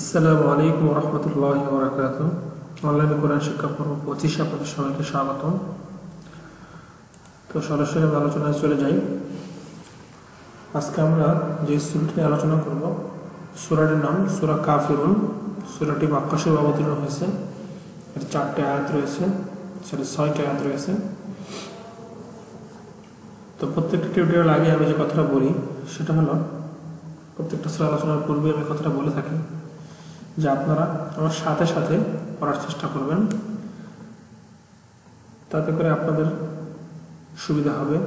আসসালামু আলাইকুম রহমতুল্লাহ বরাকাত। অনলাইনে কোরআন শিক্ষা পর্ব পঁচিশে আপনাদের সবাইকে স্বাগত তো সরাসরি আলোচনায় চলে যাই। আজকে আমরা যে সুরটি নিয়ে আলোচনা করব সুরাটির নাম সুরা কাফিরুন। সুরাটি বাক্যাশে অবতীর্ণ হয়েছে। এর চারটে আয়াত রয়েছে, সরি, ছয়টি আয়াত রয়েছে। তো প্রত্যেকটা টিউটোরিয়াল আগে আমি যে কথাটা বলি, সেটা হলো, প্রত্যেকটা সুরা আলোচনার পূর্বে আমি কথাটা বলে থাকি। যে আপনারা আমার সাথে সাথে পড়ার চেষ্টা করবেন তাতে করে আপনাদের সুবিধা হবে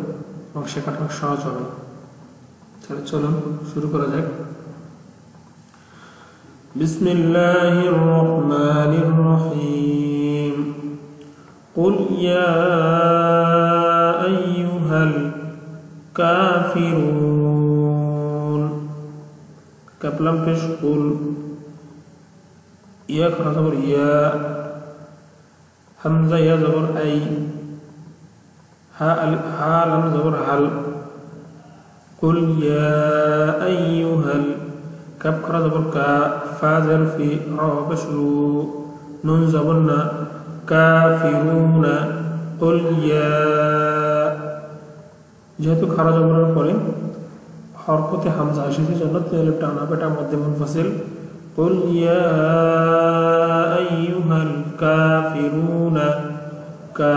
এবং শেখাটা অনেক সহজ হবে তাহলে চলুন শুরু করা যাক بسم الله الرحمن الرحيم قل يا أيها الكافرون كبلم পেশ قل ইয়া খানা জবর ইয়া হামজা ইয়া জবর আই হা আল হা লাম জবর হাল قل يا أيها كاب خرا زبر كا فا في را بشرو نون زبرنا كافرون قل يا যেহেতু খারা জবরের পরে হরকতে হামজা এসেছে জন্য তেল টানা পেটা মধ্যে মুনফাসিল قل يا أيها الكافرون كا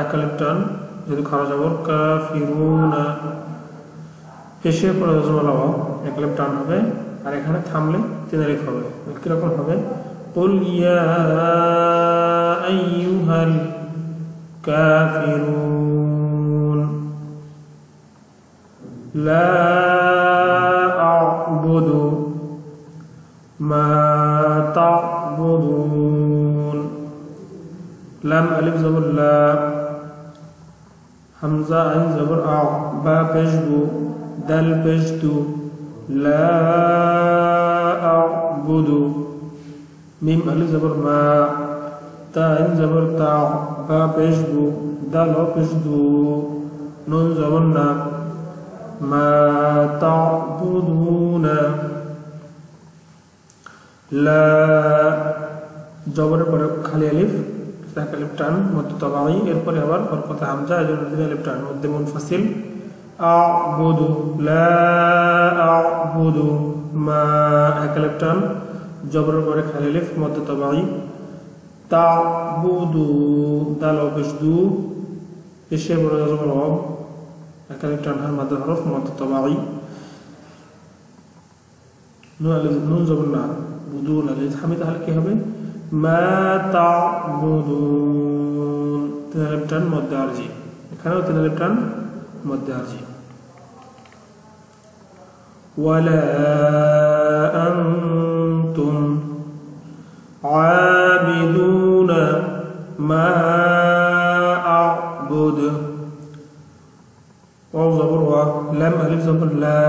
أكلتان যেহেতু খারা যাবর কাফিরুনা এসে পরে রজমালা ওয়াও একলেপ টান হবে আর এখানে থামলে তিন আলিফ হবে কিরকম হবে قل يا أيها الكافرون لا أعبد ما تعبدون. لام ألف زبر لا. همزة عين زبر أع با بجبو دل بجدو لا أعبد. ميم ألف زبر ما. تا عين زبر تع با بجبو دل بجدو نون زبر ما تعبدون. লা, জবরের পরে খালি আলিফ এক আলিফ টান এরপরে আবার ওর কথা হামজা এই জন্য তিন আলিফ টান, মধ্যে মুনফাসিল। আবুদু, লা মা, এক জবরের পরে খালি আলিফ মধ্য তবাই তাবুদু, দাল অবিশদু এসে বড় জবর অব, এক আলিফ টান হার মধ্য হরফ মধ্য আলিফ, নুন জবর না। বুদুন আলিফ থামি তাহলে কি হবে মা তাবুদুন তিন আলিফ টান মধ্যে আরজি এখানেও তিন আলিফ টান মধ্যে আরজি ولا أنتم عابدون ما أعبد واو زبر و لم ألف زبر لا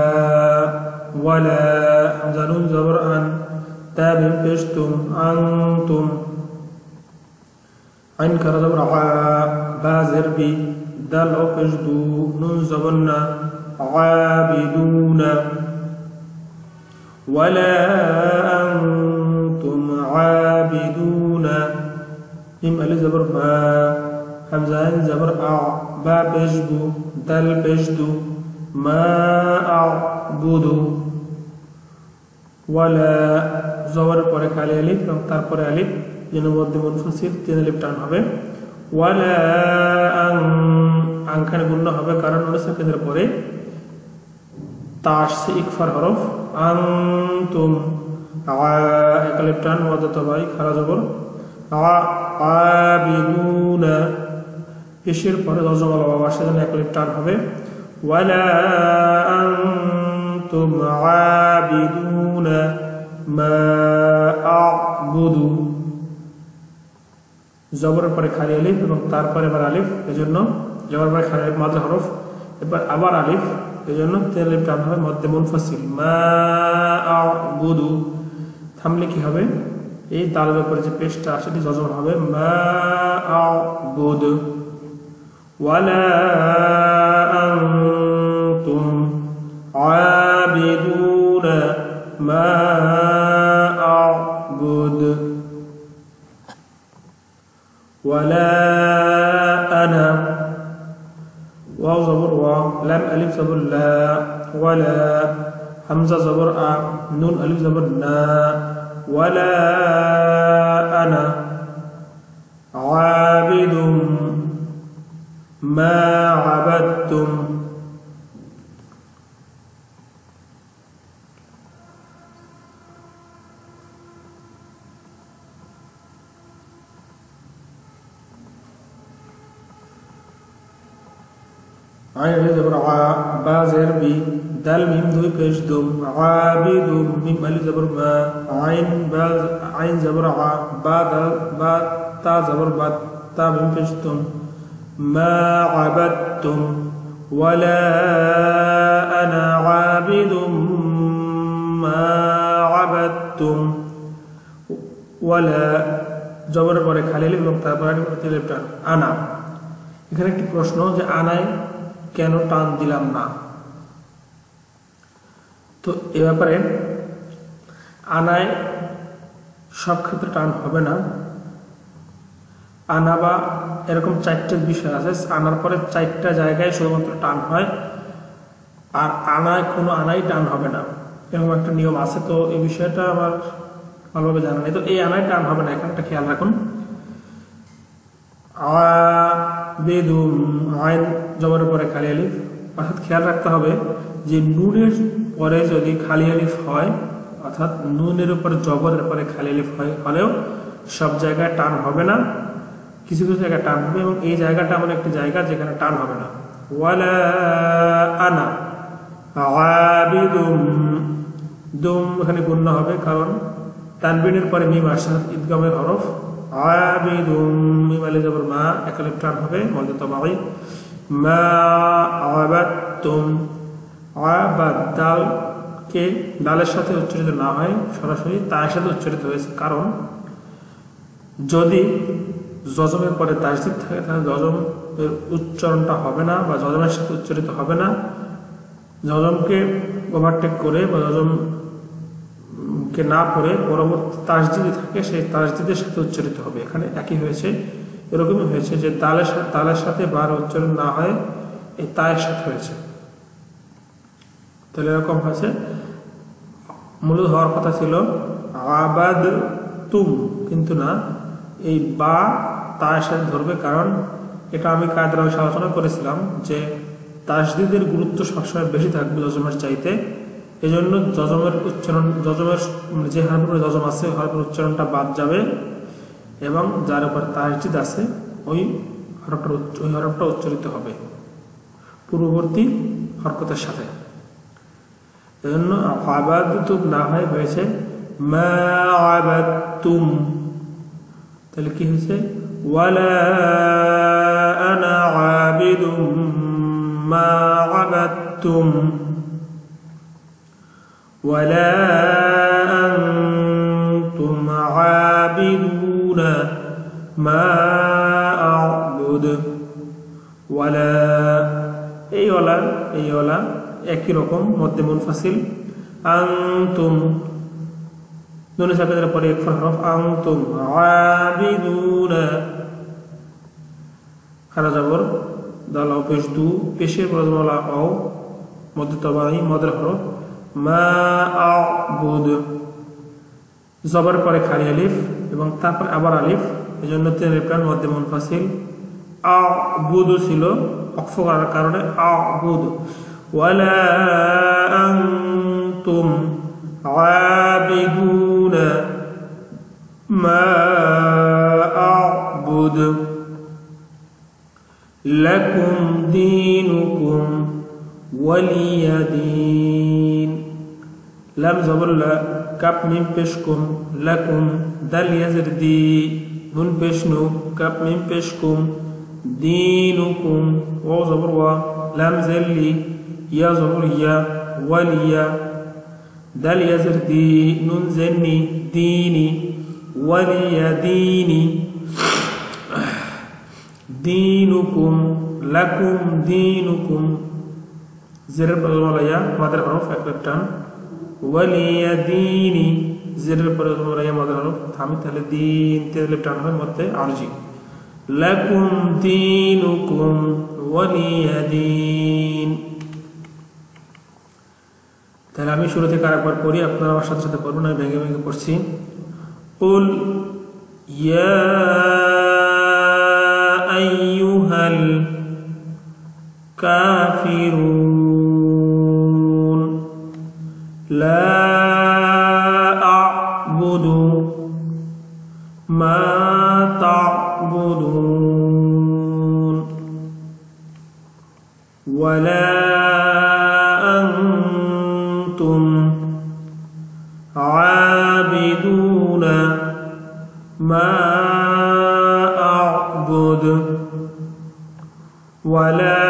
ولا حمزة نون زبر أن تابنبشتم أنتم. عن كرلو رعا بازر بي دل أقشدو ننزبن عابدون. ولا أنتم عابدون. إم ألزبر ما زبر أع با بشدو دل بشدو ما أعبدو. ولا জবরের পরে কালি আলিফ এবং তারপরে আলিফ যেন মধ্যে মুনফাসির তিন আলিফ টান হবে। ওয়ালা আং, আংখানে গুণ্য হবে, কারণ অনুসাকেন্দ্রের পরে। তা আসছে ইকফার হরফ আং তুম একালিফ টান মদত ভাই খারা জবর। আ, আবিদুনা। পেশের পরে দশজমাল বাবা আসে যেন একালিফ টান হবে। ওয়ালা আং তুম আবিদুনা। মা জবরের পরে খালি আলিফ এবং তারপরে এবার আলিফ, এজন্য জবর পরে খালি আলিফ মাদ্র হরফ, এবার আবার আলিফ, এজন্য তেল আলিফ টান হবে মধ্যে মুনফাসিল। মা আবুদু। থামলে কি হবে? এই তালের উপরে যে পেস্টটা আছে সেটি জজবর হবে। মা আবুদু। ওয়ালা ولا أنا. واو زبر واو. لام ألف زبر لا ولا همزة زبر أ. نون ألف زبر نا. ولا أنا. عابد ما عبدتم. عين ألف زبر ع با زير بي دال ميم دوي پیش دوم عابد ميم ألف زبر ما عين با عين زبر ع با دال با تا زبر با تا ميم پیش دوم ما عبدتم ولا أنا عابد ما عبدتم ولا জবরের পরে খালি লিখ এবং তারপরে লিপটান আনা এখানে একটি প্রশ্ন যে আনায় কেন টান দিলাম না? তো এ ব্যাপারে আনায় সব ক্ষেত্রে টান হবে না। আনা বা এরকম চারটে বিষয় আছে। আনার পরে চারটা জায়গায় শুধুমাত্র টান হয়। আর আনায় কোনো আনাই টান হবে না। এরকম একটা নিয়ম আছে। তো এই বিষয়টা আমার ভালোভাবে জানা নেই। তো এই আনায় টান হবে না। এখানটা খেয়াল রাখুন। বেদুম আইন জবরের পরে খালি আলিফ। অর্থাৎ খেয়াল রাখতে হবে যে নুনের পরে যদি খালি আলিফ হয়, অর্থাৎ নুনের উপর জবরের পরে খালি আলিফ হয়, হলেও সব জায়গায় টান হবে না। কিছু কিছু জায়গায় টান হবে এবং এই জায়গাটা এমন একটি জায়গা যেখানে টান হবে না। ওয়ালা আনা আবিদুম। দুম এখানে গণ্য হবে, কারণ তানবিনের পরে মিম আসে ঈদগামের হরফ। আবিদুম মিম জবর মা একালিফ টান হবে মধ্যে তবাই মা আবাদতুম, আবাদ কে ডালের সাথে উচ্চারিত না হয়, সরাসরি তার সাথে উচ্চারিত হয়েছে। কারণ যদি জজমের পরে তাসদিদ থাকে, তাহলে জজমের উচ্চারণটা হবে না বা জজমের সাথে উচ্চারিত হবে না। জজমকে ওভারটেক করে বা জজম কে না পড়ে পরবর্তী তাসদিদি থাকে, সেই তাসদিদের সাথে উচ্চারিত হবে। এখানে একই হয়েছে, এরকমই হয়েছে যে তালের সাথে তালের সাথে বার উচ্চারণ না হয়, এই তায়ের সাথে হয়েছে। তাহলে এরকম হয়েছে। মূলত হওয়ার কথা ছিল আবাদ তুম কিন্তু না, এই বা তার সাথে ধরবে কারণ এটা আমি কায়দার আলোচনা করেছিলাম যে তাসদিদের গুরুত্ব সবসময় বেশি থাকবে যজমের চাইতে। এই জন্য যজমের উচ্চারণ, যজমের যে হরফের যজম আছে হরফের উচ্চারণটা বাদ যাবে এবং যার উপর তাসদিদ আছে, ওই হরফটা ওই হরফটা উচ্চারিত হবে পূর্ববর্তী হরকতের সাথে। এই এজন্য আবাদতুম না হয় হয়েছে, মা তাহলে কি হয়েছে? ওয়ালা আনা আবিদুম মা আবাদতুম। ولا أنتم عابدون ما أعبد ولا এই ওলা এই ওলা একই রকম মধ্যে মুনফাসিল আনতুম নুন সাকিদের পরে এক হরফ আনতুম আবিদুনা খারা জবর দাল পেশ দু পেশের পরে জমলা অ মধ্য তবাই মদের হরফ মা আবুদ জবর পরে খালি আলিফ এবং তারপর আবার আলিফ এই জন্য তিন রিপ্রান মধ্যে মুনফাসিল আবুদ ছিল অক্ফ করার কারণে আবুদ ولا أنتم عابدون ما أعبد لكم دينكم ولي دين لم زبر لا كاب ميم بشكم لكم دل يزر دي نون بشنو كاب ميم بشكم دينكم واو زبر وا لم زلي يا زبر يا وليا دل يزر دي نون زني ديني ولي ديني دينكم لكم دينكم زر بغلولا يا مادر حروف اكتبتان ولي ديني জেরের পরে তোমরা ইয়া মদের হরফ থামি তাহলে দিন তেলে টান হবে মধ্যে আরজি লাকুম দিনুকুম ওয়ালিয়াদিন তাহলে আমি শুরু থেকে আরেকবার পড়ি আপনারা আমার সাথে সাথে পড়বেন আমি ভেঙে ভেঙে পড়ছি قل يا أيها الكافرون ما تعبدون ولا أنتم عابدون ما أعبد ولا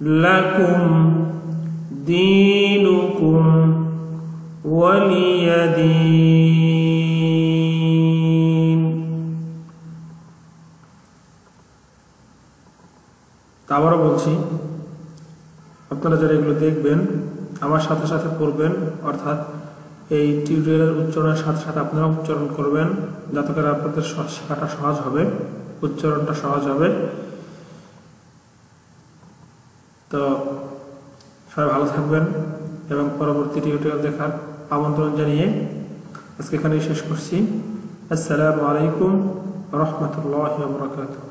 لكم دينكم ولي دين তা আবারও বলছি আপনারা যারা এগুলো দেখবেন আমার সাথে সাথে পড়বেন অর্থাৎ এই টিউটোরিয়ালের উচ্চারণের সাথে সাথে আপনারা উচ্চারণ করবেন যাতে করে আপনাদের স- শেখাটা সহজ হবে উচ্চারণটা সহজ হবে তো সবাই ভালো থাকবেন এবং পরবর্তী টিউটোরিয়াল দেখার আমন্ত্রণ জানিয়ে আজকে এখানেই শেষ করছি। আসসালামু আলাইকুম রহমতুল্লাহ বরকাতুহ।